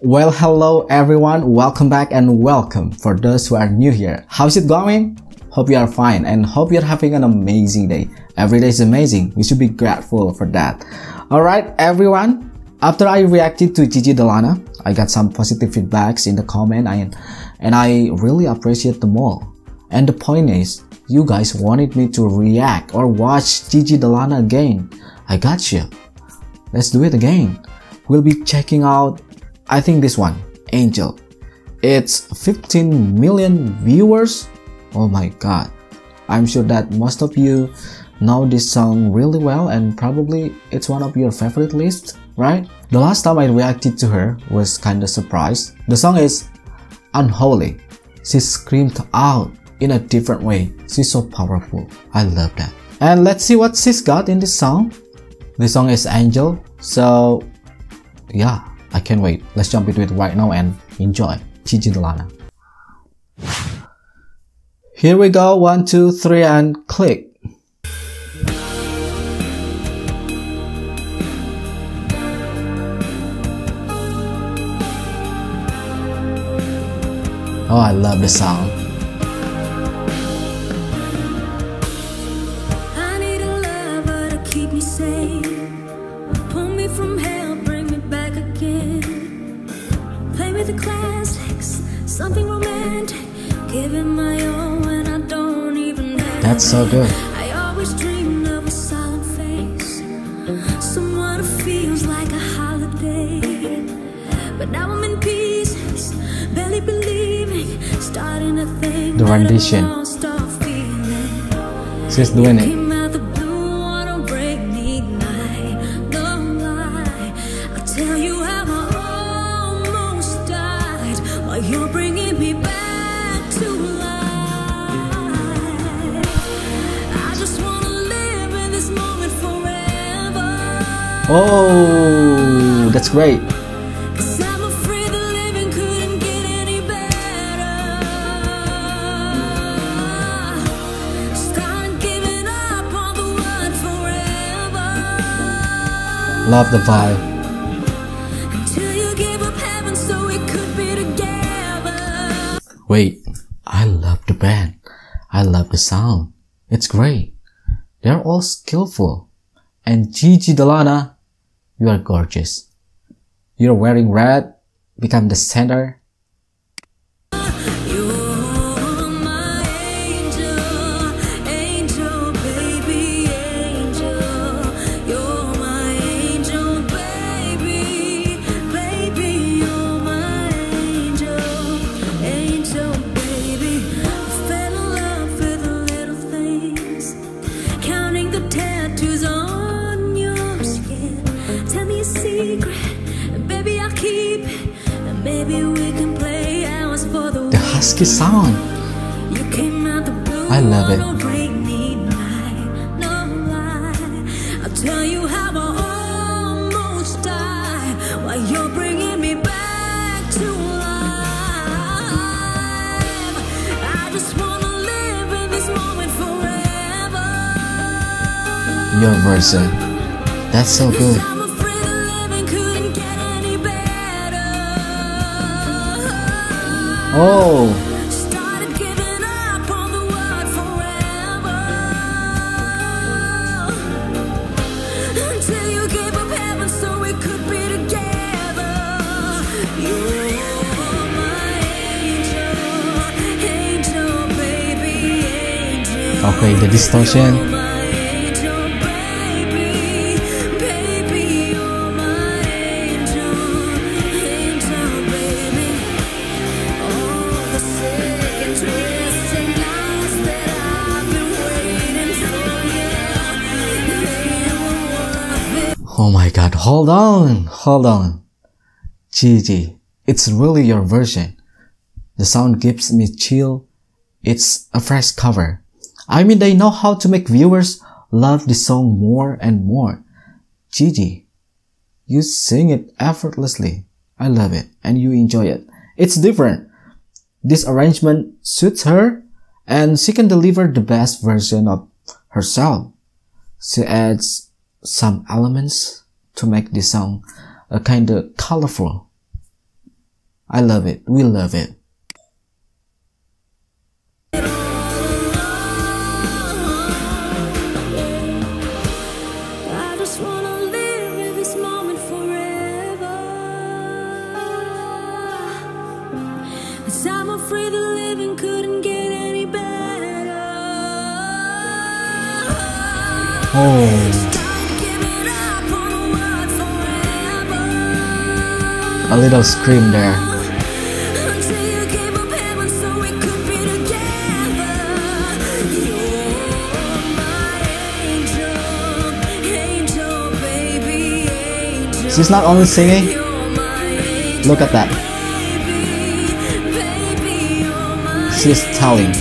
Well, hello everyone, welcome back and welcome for those who are new here. How's it going? Hope you are fine and hope you're having an amazing day. Every day is amazing, we should be grateful for that. Alright everyone, after I reacted to Gigi De Lana, I got some positive feedbacks in the comment and, and I really appreciate them all. And the point is, you guys wanted me to react or watch Gigi De Lana again. I got you. Let's do it again. We'll be checking out, I think this one, Angel. It's 15 million viewers. Oh my god. I'm sure that most of you know this song really well and probably it's one of your favorite lists, right? The last time I reacted to her was kinda surprised. The song is Unholy. She screamed out in a different way. She's so powerful. I love that. And let's see what she's got in this song. This song is Angel. So yeah, I can't wait. Let's jump into it right now and enjoy Gigi De Lana. Here we go. One, two, three, and click. Oh, I love the song. Something romantic, giving my all when I don't even have That's so good. I always dream of a silent face, someone who feels like a holiday. But now I'm in pieces, barely believing, starting to think the rendition. She's doing it. You're bringing me back to life. I just wanna live in this moment forever. Oh, that's great. Love the vibe. Wait, I love the band. I love the sound. It's great. They're all skillful. And Gigi De Lana, you are gorgeous. You're wearing red, become the center, husky sound. I love it. Your version. That's so good. Oh. Okay, the distortion Oh my god, hold on, hold on. Gigi, it's really your version. The sound gives me chill. It's a fresh cover. I mean, they know how to make viewers love the song more and more. Gigi, you sing it effortlessly. I love it and you enjoy it. It's different. This arrangement suits her and she can deliver the best version of herself. She adds some elements to make this song uh, kind of colorful. I love it. We love it. I'm A little scream there. She's not only singing, look at that. She's telling.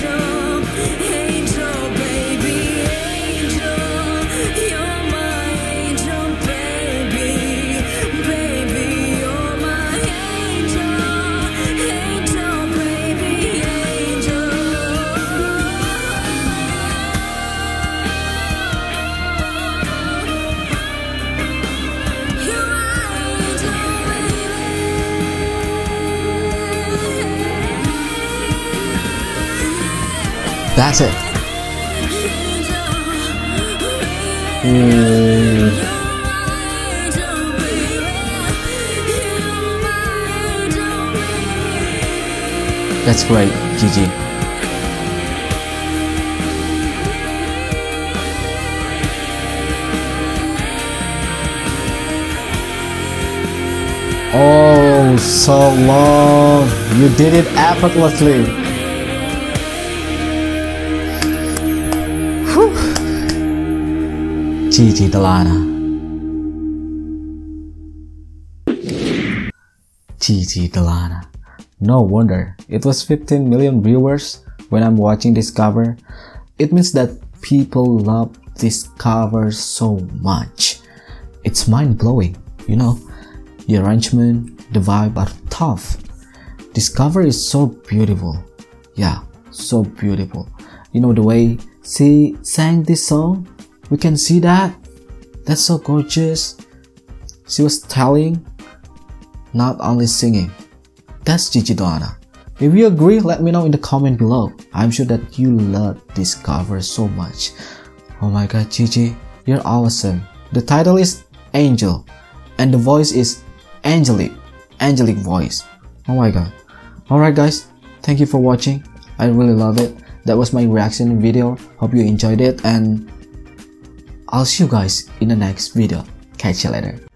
That's it. That's great, Gigi. Oh, so long. You did it effortlessly. Gigi. No wonder it was 15 million viewers when I'm watching this cover. It means that people love this cover so much. It's mind blowing, you know. The arrangement, the vibe are tough. This cover is so beautiful. Yeah, so beautiful. You know the way she sang this song we can see that. That's so gorgeous. She was telling, not only singing. That's Gigi De Lana. If you agree, let me know in the comment below. I'm sure that you love this cover so much. Oh my god, Gigi, you're awesome. The title is Angel, and the voice is angelic, angelic voice. Oh my god. Alright guys, thank you for watching. I really love it. That was my reaction video. Hope you enjoyed it and I'll see you guys in the next video. Catch you later.